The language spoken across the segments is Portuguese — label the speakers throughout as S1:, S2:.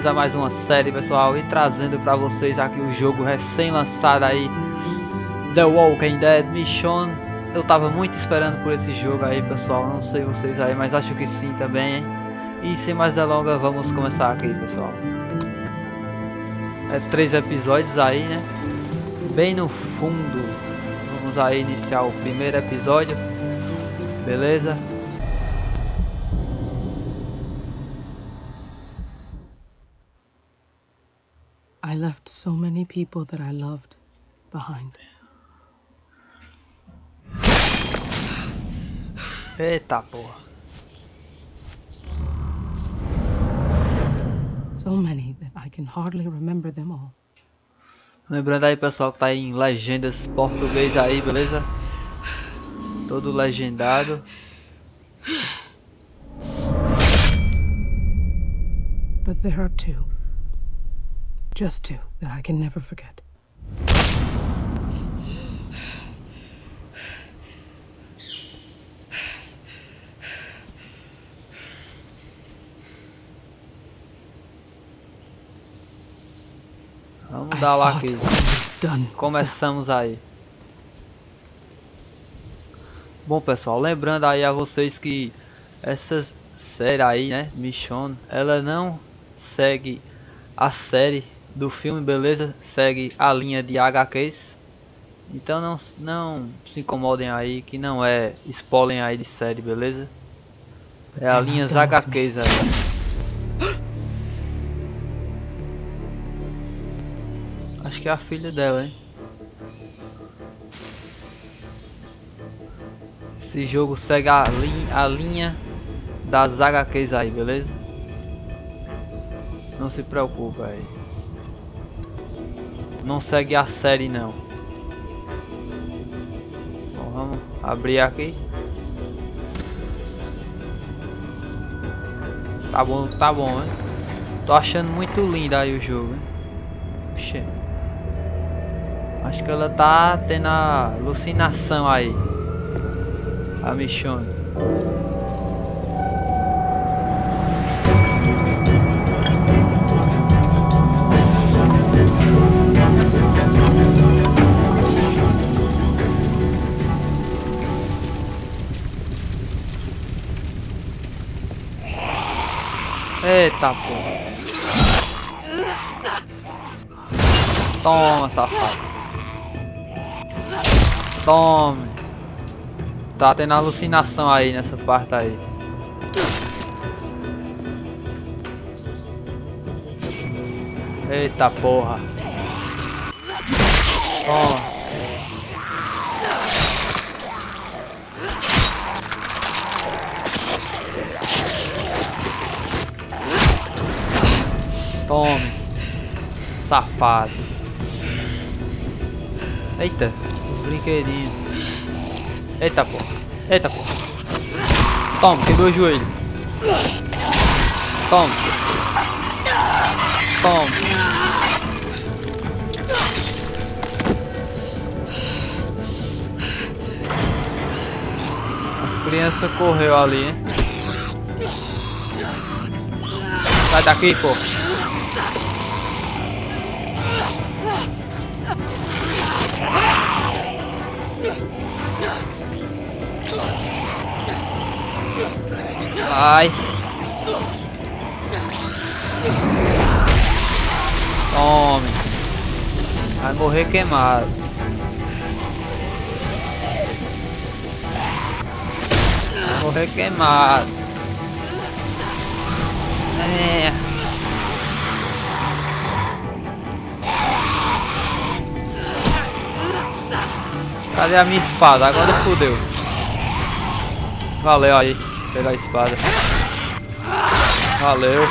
S1: bem-vindos a mais uma série pessoal e trazendo pra vocês aqui o jogo recém-lançado aí The Walking Dead. Mission Eu tava muito esperando por esse jogo aí pessoal, não sei vocês aí, mas acho que sim também hein? E sem mais delongas, vamos começar aqui pessoal. É três episódios aí né, bem no fundo. Vamos aí iniciar o primeiro episódio, beleza?
S2: I left so many people that I loved behind.
S1: Eita porra.
S2: So many that I can hardly remember them all.
S1: Lembrando aí pessoal que tá em legendas português aí, beleza? Todo legendado.
S2: But there are two. Just two that I can never forget.
S1: Vamos dar lá aqui. Começamos aí. Bom pessoal, lembrando aí a vocês que essa série aí, né, Mission, ela não segue a série do filme, beleza? Segue a linha de HQs. Então não, não se incomodem aí que não é spoiler aí de série, beleza? É a linha HQs aí. Acho que é a filha dela, hein? Esse jogo segue a, lin a linha das HQs aí, beleza? Não se preocupe aí. Não segue a série não. Bom, vamos abrir aqui. Tá bom, tá bom, hein? Tô achando muito lindo aí o jogo, hein? Oxê. Acho que ela tá tendo alucinação aí. A Michonne. Eita porra. Toma, safado. Tome. Tá tendo alucinação aí nessa parte aí. Eita porra. Toma. Tome. Safado. Eita, os brinquedinhos. Eita porra. Eita porra. Toma, quebrou o joelho. Toma. Toma. A criança correu ali, hein? Sai daqui, pô. Ai. Tome. Vai morrer queimado. Vai morrer queimado. É. Cadê a minha espada? Agora fodeu. Valeu aí. Pegar a espada. Valeu.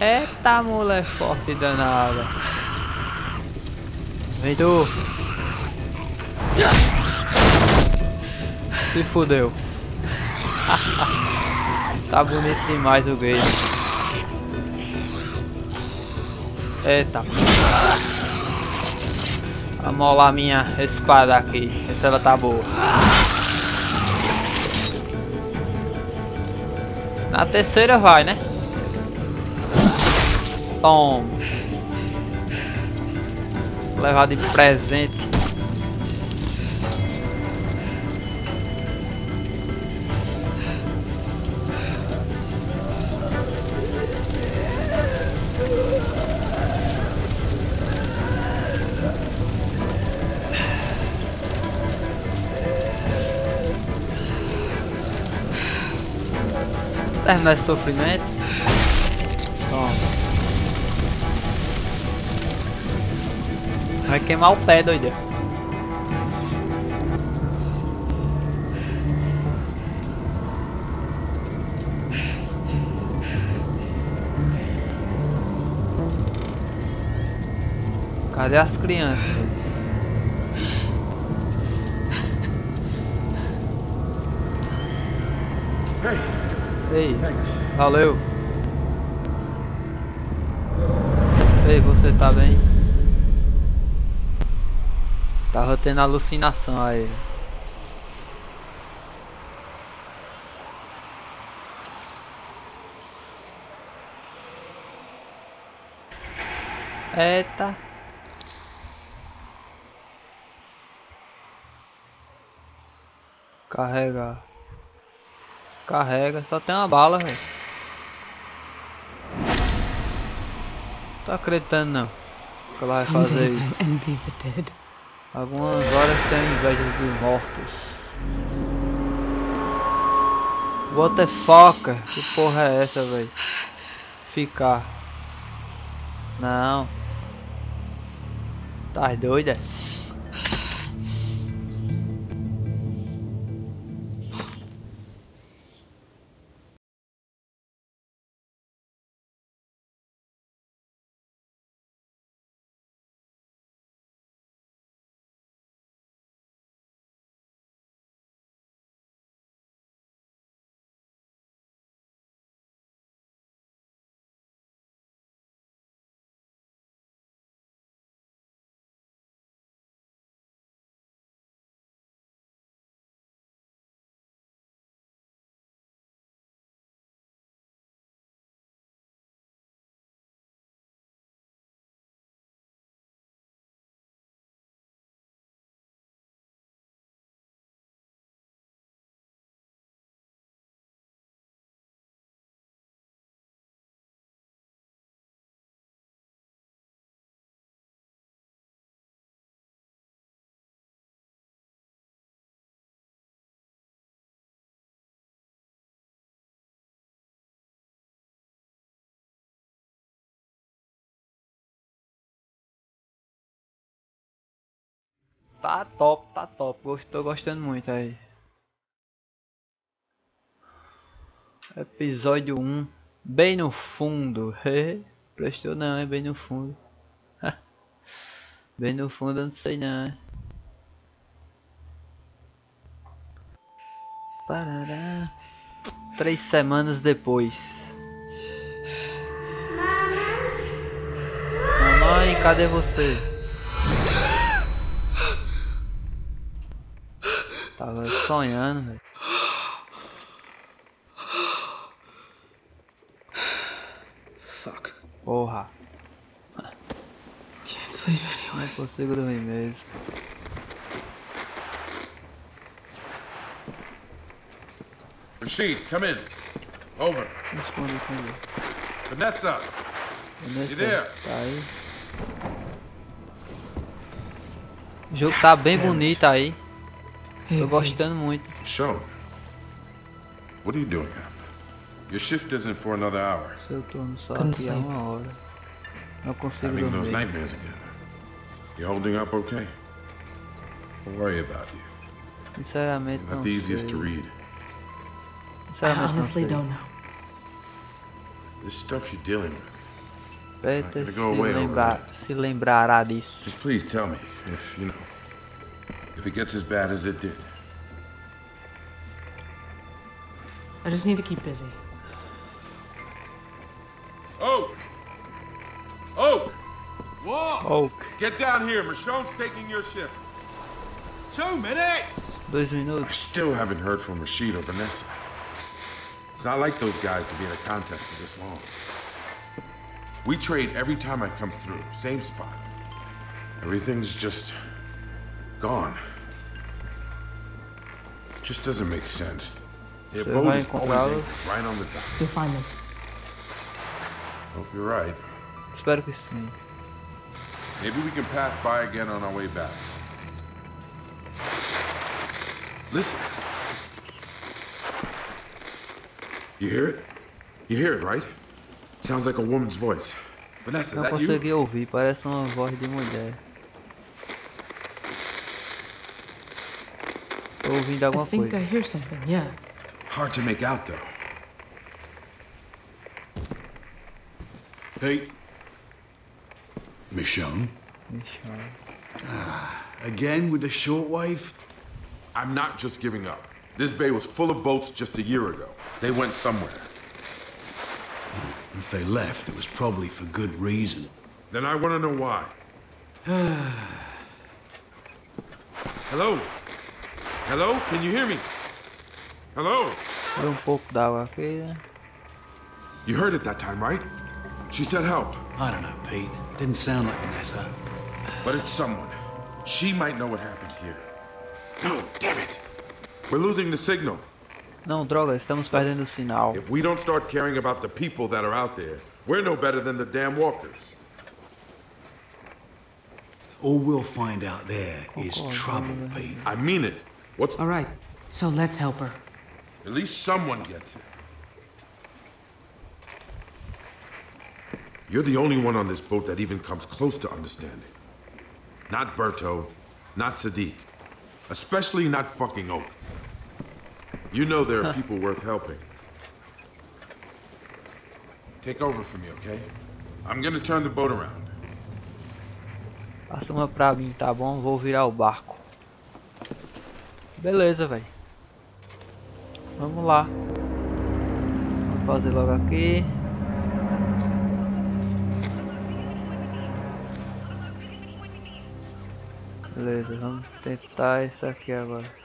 S1: Eita mulher forte danada. Vem tu. Se fudeu. tá bonito demais o game. Eita. Molar minha espada aqui. Ver se ela tá boa. A terceira vai, né? Toma. Levar de presente. Terminar esse sofrimento. Toma. Vai queimar o pé, doido. Cadê as crianças? Ei, valeu. Ei, você tá bem? Tava tendo alucinação aí. Eita. Carregar. Carrega, só tem uma bala, velho. Tô acreditando não. Que ela vai fazer isso. Algumas horas tem inveja dos mortos. What the fuck? Que porra é essa, velho? Ficar. Não. Tá doida? Tá top, tá top. Tô gostando muito aí. Episódio 1. Bem no fundo. Prestou não, é bem no fundo. bem no fundo eu não sei não. Parará. Três semanas depois. Mamãe, cadê você? Tava sonhando, velho.
S3: Fuck.
S1: Porra.
S3: Can't sleep anyway.
S1: Não consigo dormir mesmo.
S4: Rashid, come in. Over.
S1: Esconde, esconde.
S4: Vanessa,
S1: Vanessa,
S4: You there?
S1: Tá aí. O jogo tá bem bonito aí. Tô gostando muito.
S4: Show. What are you doing up? Your shift isn't for another hour.
S1: Seu turno só
S2: Couldn't
S1: aqui há
S2: sleep.
S1: uma hora. Não consigo
S4: Having those nightmares again. You holding up okay? I worry about you.
S1: Sinceramente
S4: Not the easiest to read.
S2: I honestly don't know.
S4: This stuff you're dealing with.
S1: Peter
S4: Not gonna
S1: se,
S4: go away
S1: lembrar, se lembrará disso.
S4: Just please tell me if, you know, if it gets as bad as it did.
S2: I just need to keep busy.
S4: Oak! Oak! Wall!
S1: Oak,
S4: Get down here. Michonne's taking your shift.
S3: Two minutes!
S1: dois
S4: I still haven't heard from Rashid or Vanessa. It's not like those guys to be in a contact for this long. We trade every time I come through, same spot. Everything's just gone. Just doesn't make sense. Their
S1: Você
S4: boat is always anchored right on the dock.
S2: You'll find them.
S4: Hope you're right.
S1: Espero que sim.
S4: Maybe we can pass by again on our way back. Listen. You hear it? You hear it, right? Sounds like a woman's voice. Vanessa,
S1: Não
S4: that you?
S1: consegui ouvir, parece uma voz de mulher. Tô ouvindo
S2: I
S1: alguma
S2: think I
S1: coisa.
S2: hear something, yeah.
S4: Hard to make out, though.
S3: Pete. Michonne. Michonne. Ah, again with the shortwave?
S4: I'm not just giving up. This bay was full of boats just a year ago. They went somewhere.
S3: If they left, it was probably for good reason.
S4: Then I want to know why. Hello? Hello? Can you hear me? Hello?
S1: Foi um pouco d'água aqui, né?
S4: You heard it that time, right? She said help.
S3: I don't know, Pete. Didn't sound like Vanessa.
S4: But it's someone. She might know what happened here. No, damn it! We're losing the signal.
S1: Não, droga, estamos perdendo o sinal.
S4: If we don't start caring about the people that are out there, we're no better than the damn walkers.
S3: All we'll find out there is trouble, Pete.
S4: I mean it. What's
S2: All right, so let's help her.
S4: at least someone gets it. You're the only one on this boat that even comes close to understanding. Not Berto, not Sadiq, especially not fucking Oak. You know there are people worth helping. Take over for me, okay? I'm gonna turn the boat around.
S1: Passa uma pra mim, tá bom? Vou virar o barco. Beleza, velho. Vamos lá. Vamos fazer logo aqui. Beleza, vamos tentar isso aqui agora.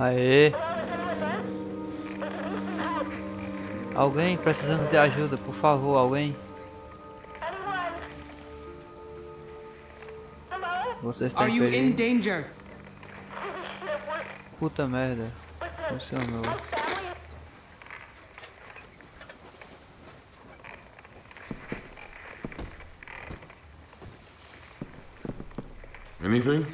S1: Aê! Alguém precisando de ajuda, por favor, alguém. Vocês estão
S2: Are
S1: em
S2: you in
S1: perigo?
S2: danger?
S1: Puta merda. Funcionou.
S4: Anything?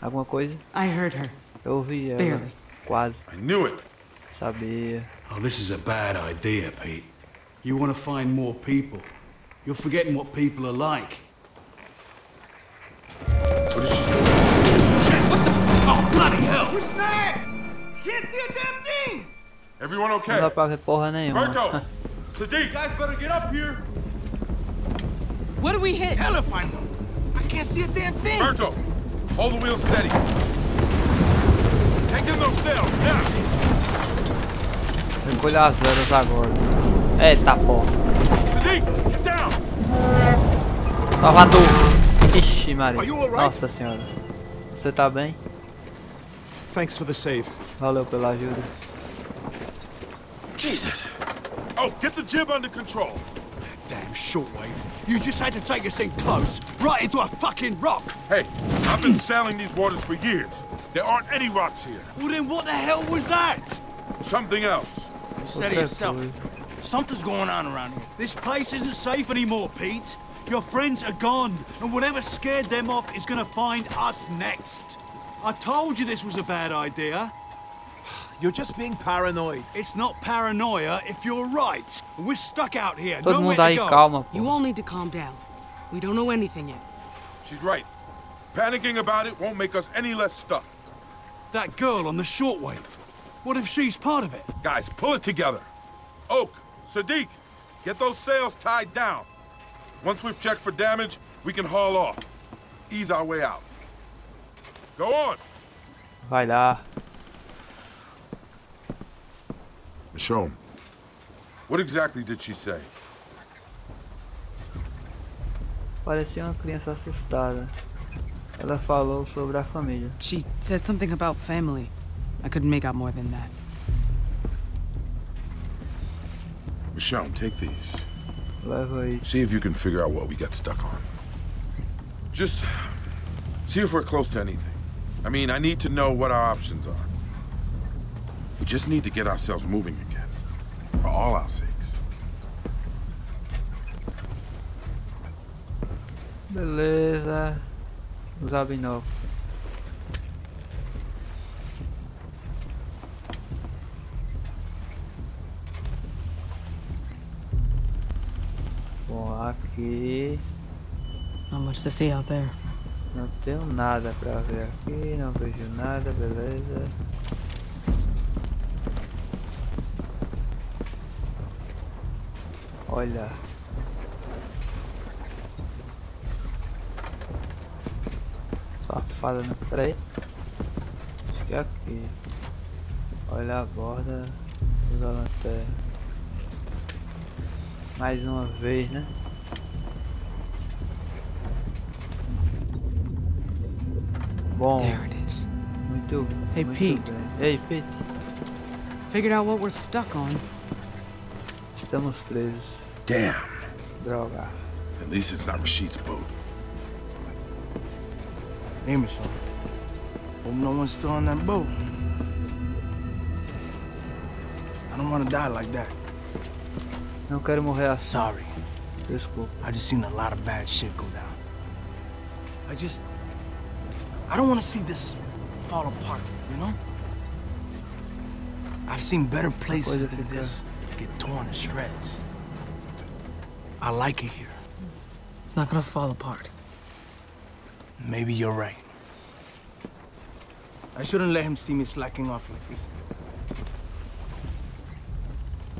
S1: Alguma coisa?
S2: I heard her.
S1: Eu ouvi ela.
S2: Barely.
S1: Quase.
S4: I knew it.
S1: Sabia.
S3: Oh, this is a bad idea, Pete. You want to find more people. You're forgetting what people are like.
S4: What is she doing? What the?
S3: Oh, bloody hell! What's that? Can't see a damn thing!
S4: Everyone okay?
S1: Não
S4: okay?
S1: dá pra ver porra nenhuma.
S4: Berto! Sadiq! guys better get up here!
S2: What do we hit?
S5: Hell if I know. I can't see a damn thing.
S4: Berto! Hold the wheel steady.
S1: Recolha as velas agora. Eita porra. Salvador! Ixi, Maria. Nossa senhora. Você tá bem?
S5: Thanks for the save.
S1: Valeu pela ajuda.
S4: Jesus! Oh, get the jib under control.
S5: Damn shortwave. You just had to take us in close, right into a fucking rock.
S4: Hey, I've been sailing these waters for years. There aren't any rocks here.
S5: Well then what the hell was that?
S4: Something else.
S5: You said it yourself. Something's going on around here.
S3: This place isn't safe anymore, Pete. Your friends are gone, and whatever scared them off is gonna find us next. I told you this was a bad idea.
S5: You're just being paranoid.
S3: It's not paranoia if you're right. We're stuck out here,
S1: Todo
S3: nowhere
S1: mundo aí,
S3: to go.
S1: calma, pô.
S2: You all need to calm down. We don't know anything yet.
S4: She's right. Panicking about it won't make us any less stuck.
S3: That girl on the shortwave. What if she's part of it?
S4: Guys, pull it together. Oak, Sadiq, get those sails tied down. Once we've checked for damage, we can haul off. Ease our way out. Go on.
S1: Vai lá.
S4: Michonne, what exactly did she say?
S1: Parecia uma criança assustada. Ela falou sobre a família.
S2: She said something about family. I couldn't make out more than that.
S4: Michonne, take these.
S1: Leva aí.
S4: See if you can figure out what we got stuck on. Just see if we're close to anything. I mean, I need to know what our options are. We just need to get ourselves moving again. For all our sakes.
S1: Beleza. Usar binóculo. Bom, aqui
S2: Not much to see out there.
S1: não tenho nada pra ver aqui, não vejo nada, beleza. Olha. Safada, né? Pera aí. Acho que é aqui. Olha a borda da lanterna. Mais uma vez, né? Bom,
S2: There it is.
S1: muito,
S2: Hey,
S1: muito
S2: Pete.
S1: bem. Ei, Pete.
S2: Figured out what we're stuck on.
S1: Estamos presos.
S4: Damn.
S1: Droga.
S4: At least it's not Rashid's boat.
S5: Hey, Michonne. Hope no one's still on that boat. I don't want to die like that.
S1: Não quero morrer assim.
S5: Sorry.
S1: Desculpa.
S5: I just seen a lot of bad shit go down. I just... I don't want to see this fall apart, you know? I've seen better places than this get torn to shreds. I like it here.
S2: It's not gonna fall apart.
S5: Maybe you're right. I shouldn't let him see me slacking off like this.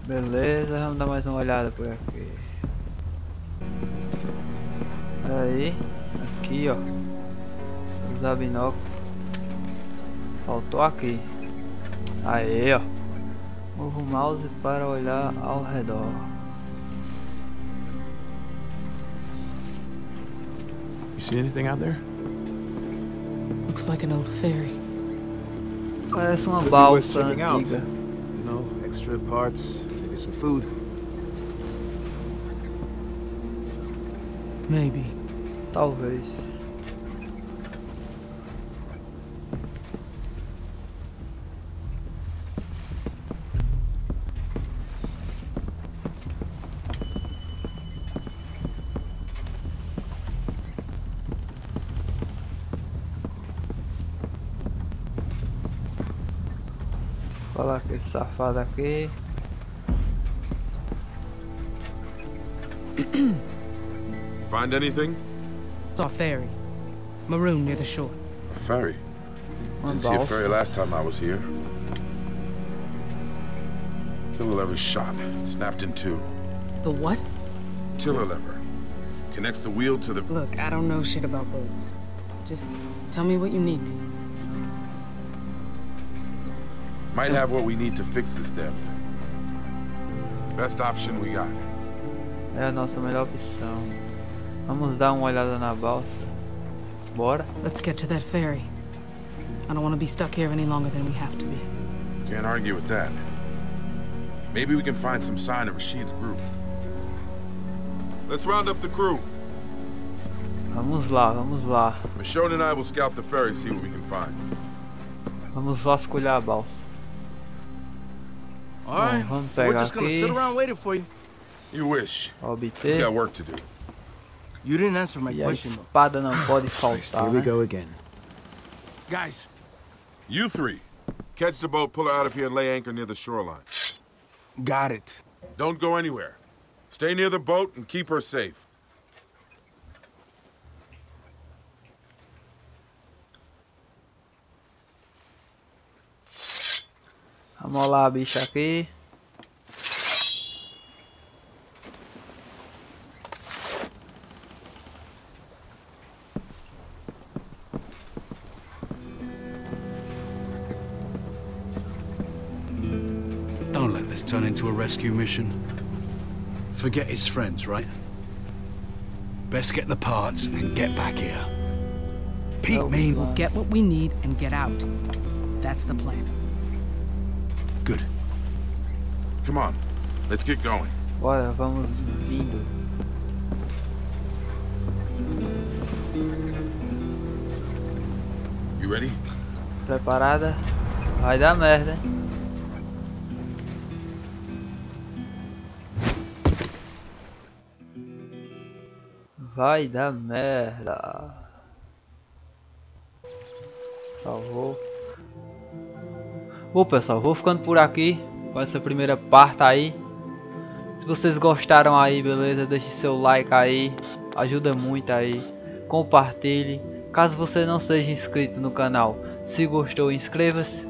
S1: Beleza, vamos dar mais uma olhada por aqui. Aí, aqui ó. Usar binóculo. Faltou aqui. Aí ó. Mova o mouse para olhar ao redor.
S6: You see anything out there?
S2: Looks like an old ferry.
S1: Parece uma
S6: Could be worth
S1: balsa
S6: checking out.
S1: antiga.
S6: You know, extra parts, maybe some food.
S2: Maybe.
S1: Talvez. Com esse safado aqui.
S4: Find anything?
S2: Saw a ferry. Maroon near the shore.
S4: A ferry.
S1: Uma
S4: Didn't see a ferry last time I was here. Tiller lever shot. Snapped in two.
S2: The what?
S4: Tiller lever. Connects the wheel to the...
S2: Look, I don't know shit about boats. Just tell me what you need.
S4: Might have what we need to fix this damn thing. It's the best option we got.
S1: É a nossa melhor opção. Vamos dar uma olhada na balsa. Bora?
S2: Let's get to that ferry. I don't want to be stuck here any longer than we have to be.
S4: Can't argue with that. Maybe we can find some sign of Rashid's group. Let's round up the crew.
S1: Vamos lá, vamos lá.
S4: Michonne and I will scout the ferry, see what we can find.
S1: Vamos vasculhar a balsa.
S5: All right, so we're just gonna sit around waiting for you.
S4: You wish. I'll
S1: be fake.
S4: We got work to do.
S5: You didn't answer my
S1: E a
S5: question, though.
S1: espada não pode
S6: Christ,
S1: faltar,
S6: here we
S1: eh?
S6: go again.
S5: Guys,
S4: You three. Catch the boat, pull her out of here, and lay anchor near the shoreline.
S5: got it.
S4: Don't go anywhere. Stay near the boat and keep her safe.
S1: Vamos lá, bicho aqui.
S3: Don't let this turn into a rescue mission. Forget his friends, right? Best get the parts and get back here. Pete
S1: Oh,
S3: mean
S1: my.
S7: Get what we need and get out. That's the plan.
S4: Come on, let's get going.
S1: Bora, vamos vindo.
S4: You ready?
S1: Preparada? Vai dar merda, hein? Vai dar merda. Salvou. Bom pessoal, vou ficando por aqui com essa primeira parte aí. Se vocês gostaram aí, beleza? Deixe seu like aí, ajuda muito aí. Compartilhe. Caso você não seja inscrito no canal, se gostou, inscreva-se.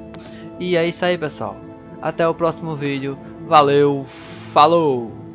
S1: E é isso aí, pessoal. Até o próximo vídeo. Valeu, falou!